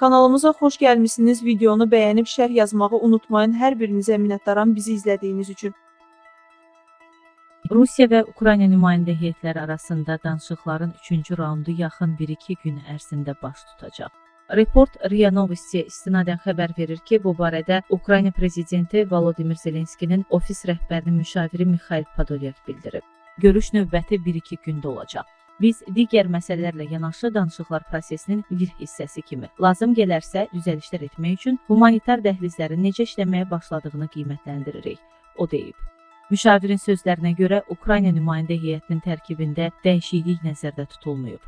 Kanalımıza xoş gəlmisiniz. Videonu bəyənib şərh yazmağı unutmayın. Hər birinizə minnətdaram bizi izlədiyiniz üçün. Rusiya və Ukrayna nümayəndə heyətləri arasında danışıqların 3-cü raundu yaxın 1-2 gün ərzində baş tutacaq. Report RIA Novosti istinadən xəbər verir ki, bu barədə Ukrayna prezidenti Volodimir Zelenskinin ofis rəhbərinin müşaviri Mikhail Podolyak bildirib. Görüş növbəti 1-2 gündə olacaq. Biz digər məsələlərlə yanaşı danışıqlar prosesinin bir hissəsi kimi lazım gələrsə düzəlişlər etmək üçün humanitar dəhlizlərin necə işləməyə başladığını qiymətləndiririk, o deyib. Müşavirin sözlərinə görə Ukrayna nümayəndə heyətinin tərkibində dəyişiklik nəzərdə tutulmayıb.